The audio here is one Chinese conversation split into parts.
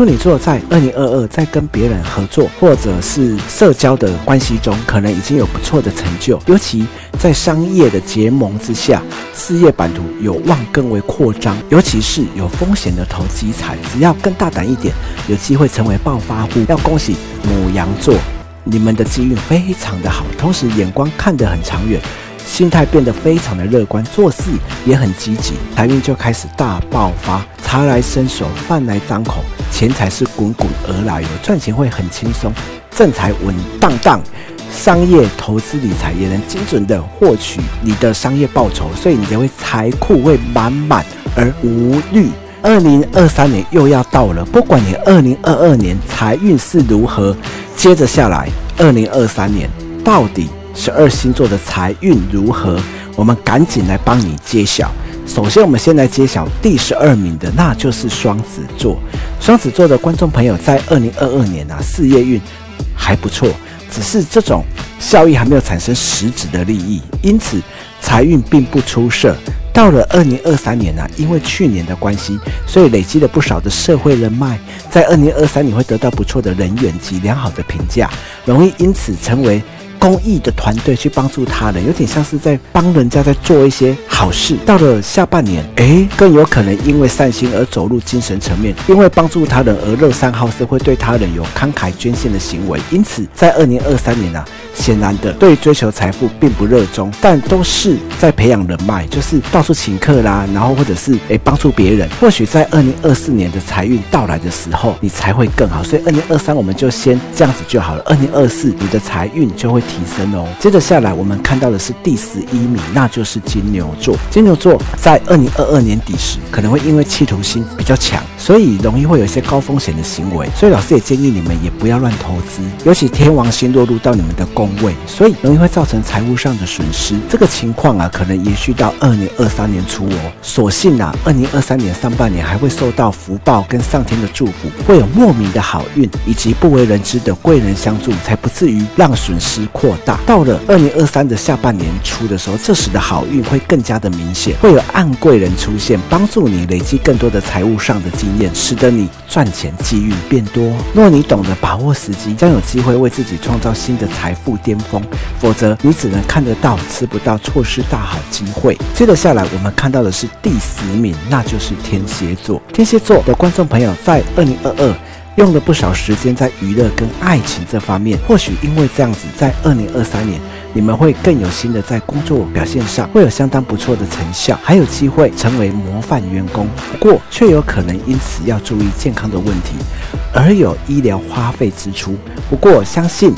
处女座在二零二二在跟别人合作或者是社交的关系中，可能已经有不错的成就，尤其在商业的结盟之下，事业版图有望更为扩张。尤其是有风险的投机财，只要更大胆一点，有机会成为暴发户。要恭喜母羊座，你们的机运非常的好，同时眼光看得很长远。心态变得非常的乐观，做事也很积极，财运就开始大爆发，茶来伸手，饭来张口，钱财是滚滚而来，有赚钱会很轻松，正财稳当当，商业投资理财也能精准的获取你的商业报酬，所以你就会财库会满满而无虑。二零二三年又要到了，不管你二零二二年财运是如何，接着下来二零二三年到底。十二星座的财运如何？我们赶紧来帮你揭晓。首先，我们先来揭晓第十二名的，那就是双子座。双子座的观众朋友，在二零二二年啊，事业运还不错，只是这种效益还没有产生实质的利益，因此财运并不出色。到了二零二三年呢，因为去年的关系，所以累积了不少的社会人脉，在二零二三年会得到不错的人缘及良好的评价，容易因此成为。公益的团队去帮助他人，有点像是在帮人家在做一些好事。到了下半年，哎，更有可能因为善心而走入精神层面，因为帮助他人而乐善好施，会对他人有慷慨捐献的行为。因此，在二零二三年啊。显然的，对追求财富并不热衷，但都是在培养人脉，就是到处请客啦，然后或者是诶帮助别人。或许在二零二四年的财运到来的时候，你才会更好。所以二零二三我们就先这样子就好了。二零二四你的财运就会提升哦。接着下来我们看到的是第十一名，那就是金牛座。金牛座在二零二二年底时可能会因为企图心比较强，所以容易会有一些高风险的行为。所以老师也建议你们也不要乱投资，尤其天王星落入到你们的宫。位，所以容易会造成财务上的损失。这个情况啊，可能延续到二零二三年初哦。所幸啊，二零二三年上半年还会受到福报跟上天的祝福，会有莫名的好运以及不为人知的贵人相助，才不至于让损失扩大。到了二零二三的下半年初的时候，这时的好运会更加的明显，会有暗贵人出现，帮助你累积更多的财务上的经验，使得你赚钱机遇变多。若你懂得把握时机，将有机会为自己创造新的财富。巅峰，否则你只能看得到，吃不到，错失大好机会。接着下来，我们看到的是第十名，那就是天蝎座。天蝎座的观众朋友，在二零二二用了不少时间在娱乐跟爱情这方面，或许因为这样子，在二零二三年，你们会更有心的在工作表现上会有相当不错的成效，还有机会成为模范员工。不过，却有可能因此要注意健康的问题，而有医疗花费支出。不过，相信。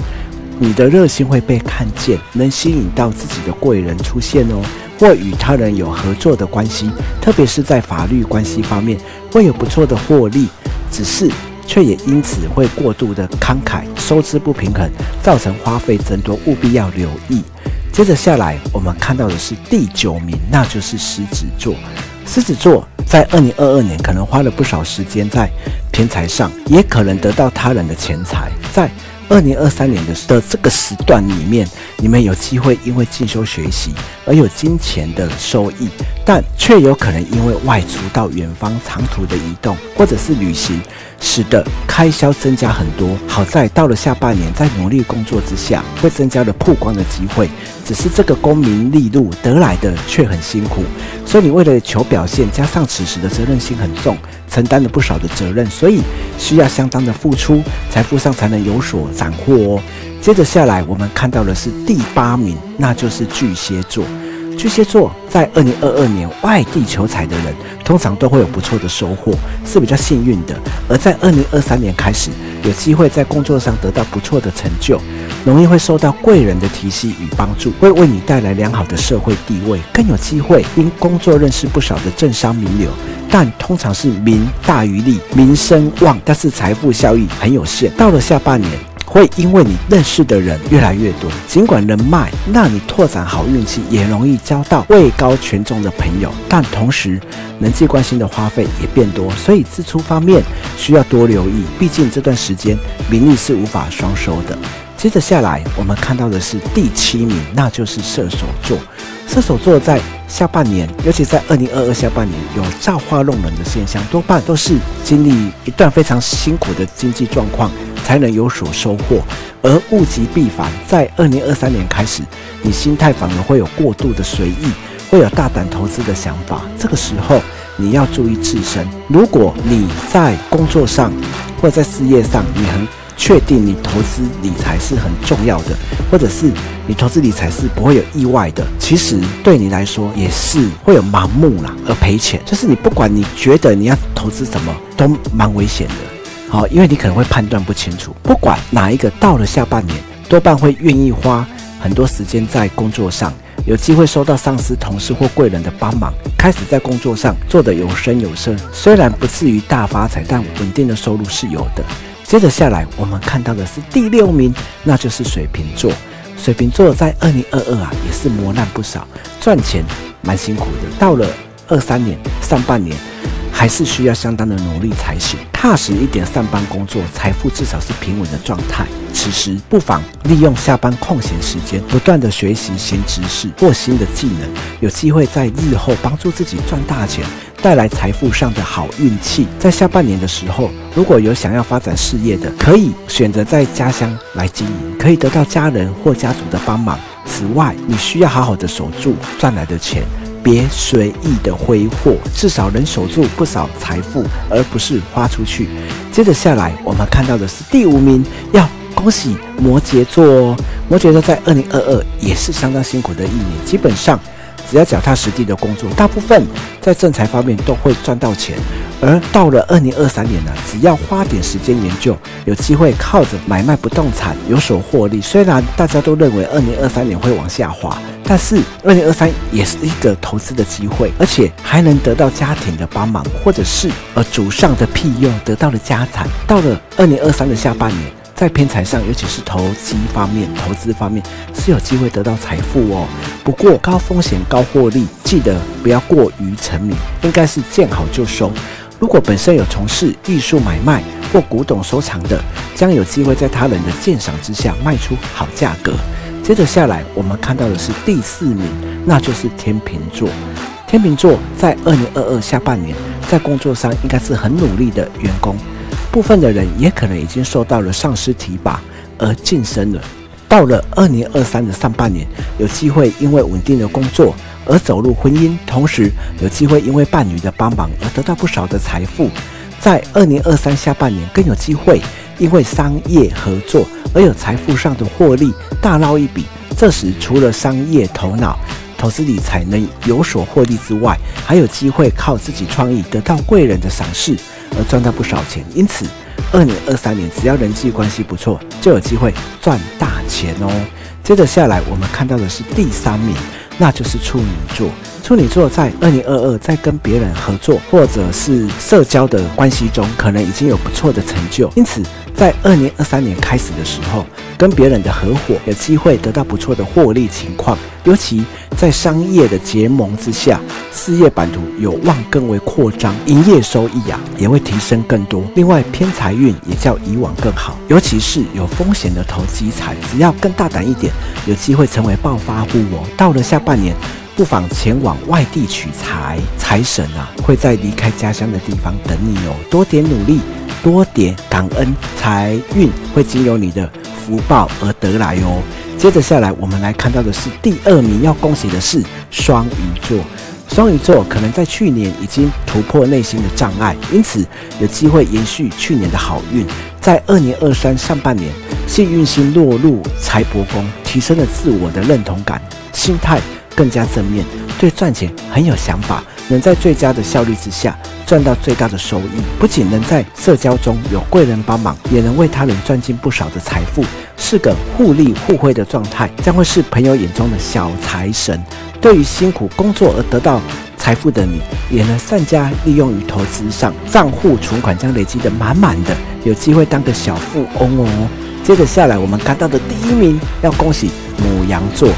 你的热心会被看见，能吸引到自己的贵人出现哦，或与他人有合作的关系，特别是在法律关系方面会有不错的获利，只是却也因此会过度的慷慨，收支不平衡，造成花费增多，务必要留意。接着下来，我们看到的是第九名，那就是狮子座。狮子座在二零二二年可能花了不少时间在偏财上，也可能得到他人的钱财，在。二零二三年的的这个时段里面，你们有机会因为进修学习而有金钱的收益，但却有可能因为外出到远方长途的移动或者是旅行，使得开销增加很多。好在到了下半年，在努力工作之下，会增加了曝光的机会。只是这个功名利禄得来的却很辛苦，所以你为了求表现，加上此时的责任心很重。承担了不少的责任，所以需要相当的付出，财富上才能有所斩获哦。接着下来，我们看到的是第八名，那就是巨蟹座。巨蟹座在二零二二年外地求财的人，通常都会有不错的收获，是比较幸运的。而在二零二三年开始，有机会在工作上得到不错的成就，容易会受到贵人的提携与帮助，会为你带来良好的社会地位，更有机会因工作认识不少的政商名流。但通常是名大于利，名声旺，但是财富效益很有限。到了下半年。会因为你认识的人越来越多，尽管人脉让你拓展好运气，也容易交到位高权重的朋友，但同时人际关系的花费也变多，所以支出方面需要多留意。毕竟这段时间名利是无法双收的。接着下来，我们看到的是第七名，那就是射手座。射手座在下半年，尤其在二零二二下半年，有造化弄人的现象，多半都是经历一段非常辛苦的经济状况，才能有所收获。而物极必反，在二零二三年开始，你心态反而会有过度的随意，会有大胆投资的想法。这个时候，你要注意自身。如果你在工作上或在事业上，你很确定你投资理财是很重要的，或者是你投资理财是不会有意外的，其实对你来说也是会有盲目啦而赔钱。就是你不管你觉得你要投资什么，都蛮危险的。好，因为你可能会判断不清楚。不管哪一个，到了下半年，多半会愿意花很多时间在工作上，有机会收到上司、同事或贵人的帮忙，开始在工作上做得有声有色。虽然不至于大发财，但稳定的收入是有的。接着下来，我们看到的是第六名，那就是水瓶座。水瓶座在二零二二啊，也是磨难不少，赚钱蛮辛苦的。到了二三年上半年。还是需要相当的努力才行，踏实一点上班工作，财富至少是平稳的状态。此时不妨利用下班空闲时间，不断的学习新知识或新的技能，有机会在日后帮助自己赚大钱，带来财富上的好运气。在下半年的时候，如果有想要发展事业的，可以选择在家乡来经营，可以得到家人或家族的帮忙。此外，你需要好好的守住赚来的钱。别随意的挥霍，至少能守住不少财富，而不是花出去。接着下来，我们看到的是第五名，要恭喜摩羯座哦。摩羯座在二零二二也是相当辛苦的一年，基本上只要脚踏实地的工作，大部分在正财方面都会赚到钱。而到了二零二三年呢，只要花点时间研究，有机会靠着买卖不动产有所获利。虽然大家都认为二零二三年会往下滑，但是二零二三也是一个投资的机会，而且还能得到家庭的帮忙，或者是呃祖上的庇佑，得到了家产。到了二零二三的下半年，在偏财上，尤其是投机方面、投资方面是有机会得到财富哦。不过高风险高获利，记得不要过于沉迷，应该是见好就收。如果本身有从事艺术买卖或古董收藏的，将有机会在他人的鉴赏之下卖出好价格。接着下来，我们看到的是第四名，那就是天秤座。天秤座在二零二二下半年，在工作上应该是很努力的员工，部分的人也可能已经受到了上司提拔而晋升了。到了二零二三的上半年，有机会因为稳定的工作。而走入婚姻，同时有机会因为伴侣的帮忙而得到不少的财富。在二零二三下半年，更有机会因为商业合作而有财富上的获利，大捞一笔。这时，除了商业头脑、投资理财能有所获利之外，还有机会靠自己创意得到贵人的赏识而赚到不少钱。因此，二零二三年只要人际关系不错，就有机会赚大钱哦。接着下来，我们看到的是第三名。那就是处女座。处女座在二零二二，在跟别人合作或者是社交的关系中，可能已经有不错的成就。因此，在二零二三年开始的时候，跟别人的合伙有机会得到不错的获利情况。尤其在商业的结盟之下，事业版图有望更为扩张，营业收益啊也会提升更多。另外，偏财运也较以往更好。尤其是有风险的投机财，只要更大胆一点，有机会成为暴发户哦。到了下半年。不妨前往外地取财，财神啊会在离开家乡的地方等你哦。多点努力，多点感恩，财运会经由你的福报而得来哦。接着下来，我们来看到的是第二名，要恭喜的是双鱼座。双鱼座可能在去年已经突破内心的障碍，因此有机会延续去年的好运，在二零二三上半年，幸运星落入财帛宫，提升了自我的认同感，心态。更加正面，对赚钱很有想法，能在最佳的效率之下赚到最大的收益。不仅能在社交中有贵人帮忙，也能为他人赚进不少的财富，是个互利互惠的状态，将会是朋友眼中的小财神。对于辛苦工作而得到财富的你，也能善加利用于投资上，账户存款将累积的满满的，有机会当个小富翁哦。接着下来，我们看到的第一名，要恭喜母羊座。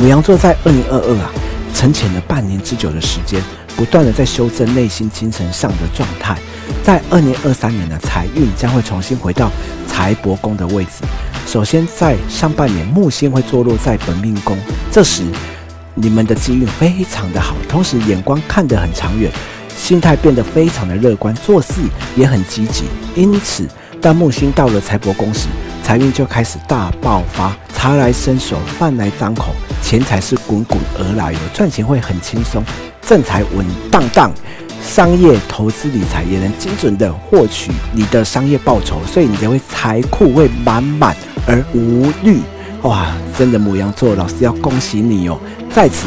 母羊座在二零二二啊，沉潜了半年之久的时间，不断的在修正内心精神上的状态。在二零二三年呢，财运将会重新回到财帛宫的位置。首先，在上半年木星会坐落在本命宫，这时你们的机运非常的好，同时眼光看得很长远，心态变得非常的乐观，做事也很积极。因此，当木星到了财帛宫时，财运就开始大爆发，茶来伸手，饭来张口，钱财是滚滚而来，有赚钱会很轻松，正财稳当当，商业投资理财也能精准的获取你的商业报酬，所以你就会财库会满满而无虑。哇，真的母羊座老师要恭喜你哦！在此，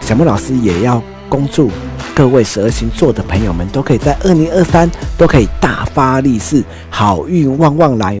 小莫老师也要恭祝各位十二星座的朋友们，都可以在二零二三都可以大发利市，好运旺旺来。